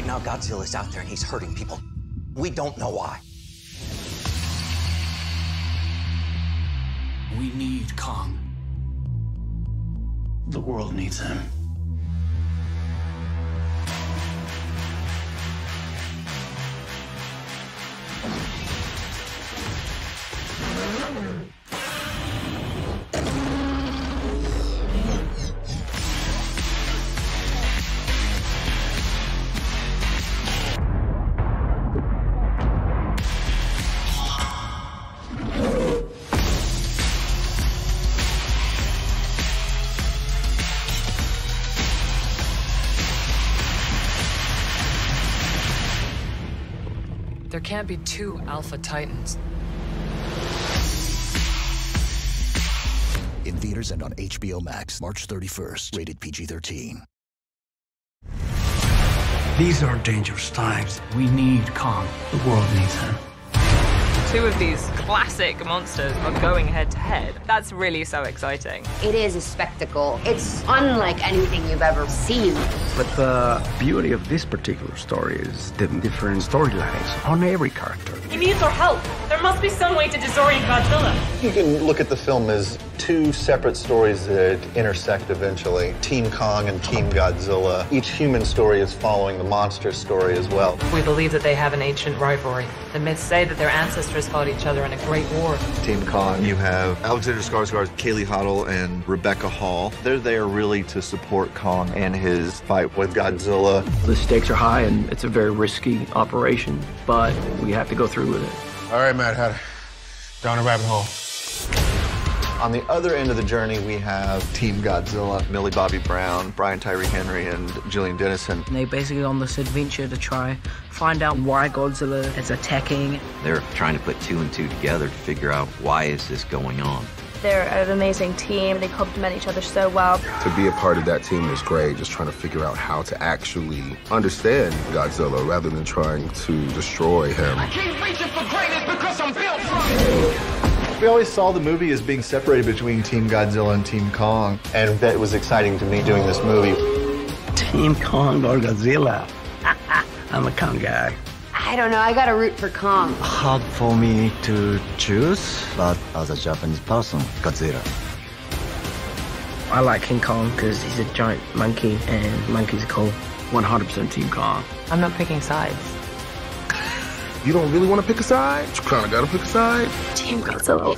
Right now, Godzilla's out there and he's hurting people. We don't know why. We need Kong. The world needs him. There can't be two Alpha Titans. In theaters and on HBO Max, March 31st, rated PG 13. These are dangerous times. We need Kong. The world needs him. Two of these classic monsters are going head to head. That's really so exciting. It is a spectacle. It's unlike anything you've ever seen. But the beauty of this particular story is the different storylines on every character. He needs our help. There must be some way to disorient Godzilla. You can look at the film as two separate stories that intersect eventually Team Kong and Team Godzilla. Each human story is following the monster story as well. We believe that they have an ancient rivalry. The myths say that their ancestors fought each other in a great war. Team Kong, you have Alexander Skarsgård, Kaylee Hottle, and Rebecca Hall. They're there really to support Kong and his fight with Godzilla. The stakes are high and it's a very risky operation, but we have to go through with it. All right, Mad Hatter. Down a rabbit hole. On the other end of the journey, we have Team Godzilla, Millie Bobby Brown, Brian Tyree Henry, and Julian Dennison. They basically on this adventure to try find out why Godzilla is attacking. They're trying to put two and two together to figure out why is this going on. They're an amazing team. They complement each other so well. To be a part of that team is great. Just trying to figure out how to actually understand Godzilla rather than trying to destroy him. I keep reaching for greatness because I'm built from we always saw the movie as being separated between Team Godzilla and Team Kong, and that was exciting to me doing this movie. Team Kong or Godzilla? I'm a Kong guy. I don't know. I gotta root for Kong. Hard for me to choose, but as a Japanese person, Godzilla. I like King Kong because he's a giant monkey and monkeys are cool. 100% Team Kong. I'm not picking sides. You don't really want to pick a side? You kind of got to pick a side. Team Godzilla.